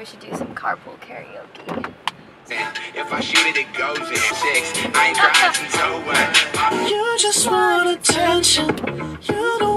we should do some carpool karaoke. If I shoot it, it goes in six. I ain't cried since so what? You just want attention. You don't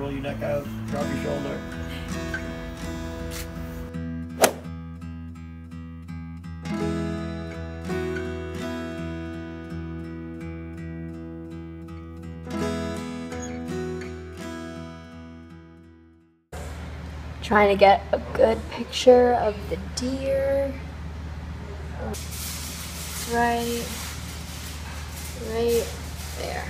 Roll your neck out. Drop your shoulder. Trying to get a good picture of the deer. Right, right there.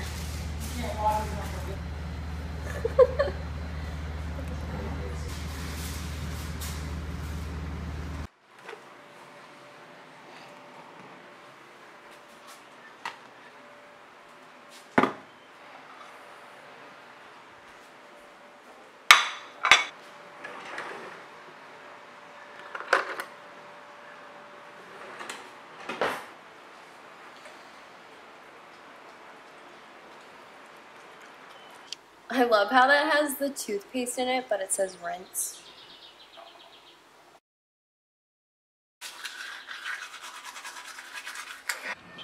I love how that has the toothpaste in it, but it says rinse.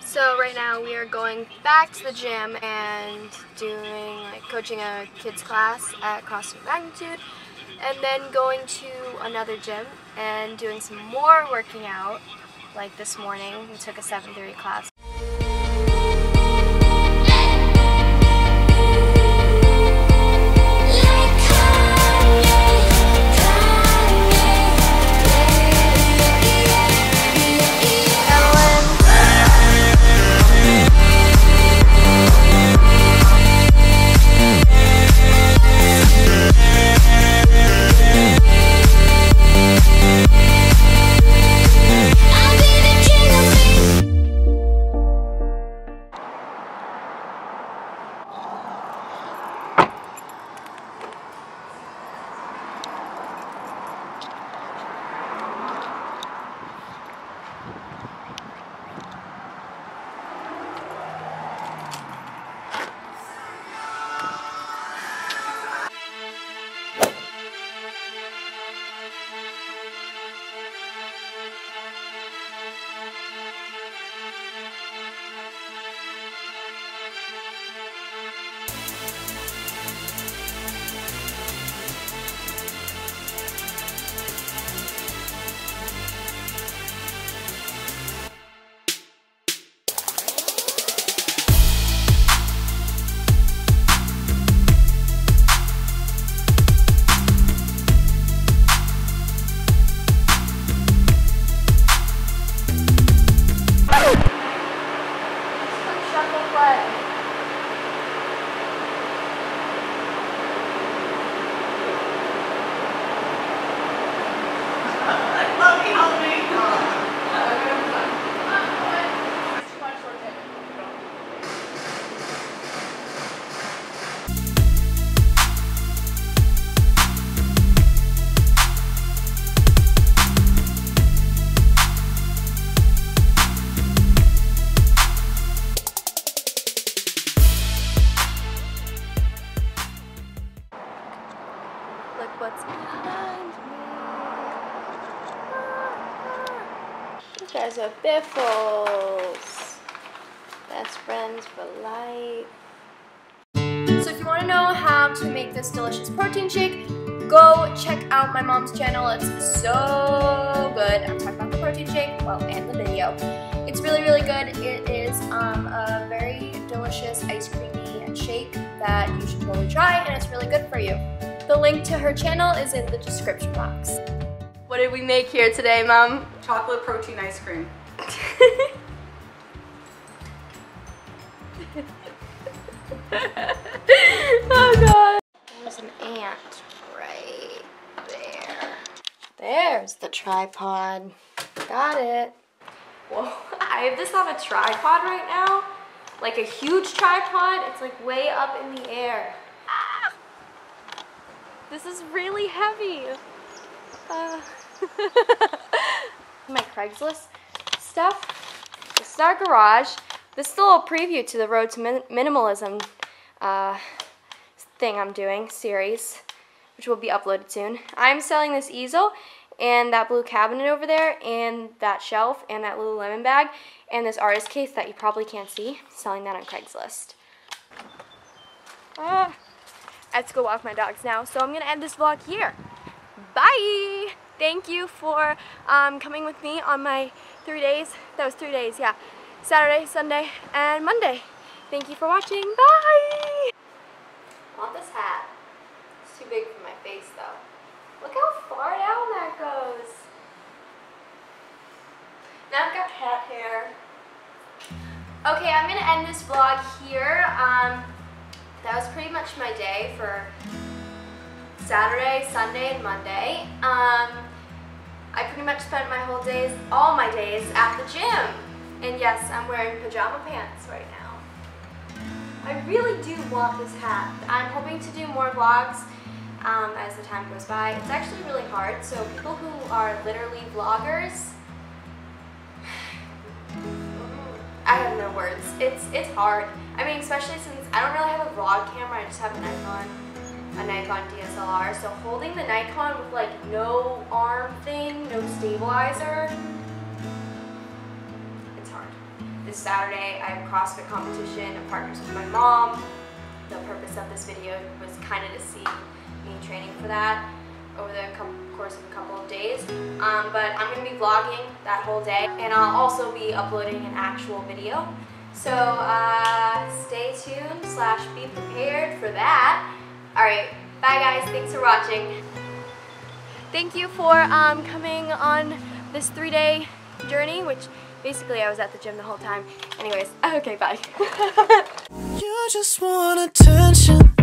So right now we are going back to the gym and doing like coaching a kids class at CrossFit Magnitude and then going to another gym and doing some more working out like this morning we took a 7.30 class. 不会。The Biffles. Best friends for life. So if you want to know how to make this delicious protein shake, go check out my mom's channel. It's so good. I'm talking about the protein shake, well, and the video. It's really, really good. It is um, a very delicious ice creamy shake that you should totally try, and it's really good for you. The link to her channel is in the description box. What did we make here today, Mom? Chocolate protein ice cream. oh god. There's an ant right there. There's the tripod. Got it. Whoa, I have this on a tripod right now. Like a huge tripod. It's like way up in the air. Ah! This is really heavy. My Craigslist stuff. This is our garage. This is a little preview to the Road to min Minimalism uh, thing I'm doing, series, which will be uploaded soon. I'm selling this easel and that blue cabinet over there and that shelf and that little lemon bag and this artist case that you probably can't see. Selling that on Craigslist. Ah, I have to go walk my dogs now, so I'm going to end this vlog here. Bye! Thank you for um, coming with me on my three days. That was three days, yeah. Saturday, Sunday, and Monday. Thank you for watching. Bye! I want this hat. It's too big for my face, though. Look how far down that goes. Now I've got hat hair. Okay, I'm gonna end this vlog here. Um, that was pretty much my day for Saturday, Sunday, and Monday. Um, I pretty much spent my whole days, all my days, at the gym. And yes, I'm wearing pajama pants right now. I really do want this hat. I'm hoping to do more vlogs um, as the time goes by. It's actually really hard, so people who are literally vloggers, I have no words. It's it's hard. I mean, especially since I don't really have a vlog camera, I just have an Nikon, a Nikon DSLR. So holding the Nikon with like no arm thing, no stabilizer, it's hard. This Saturday, I have CrossFit competition. I'm partners with my mom. The purpose of this video was kind of to see me training for that over the course of a couple of days. Um, but I'm going to be vlogging that whole day and I'll also be uploading an actual video. So uh, stay tuned slash be prepared for that. Alright, bye guys. Thanks for watching. Thank you for um, coming on this three-day journey, which basically I was at the gym the whole time. Anyways, okay, bye. You just want attention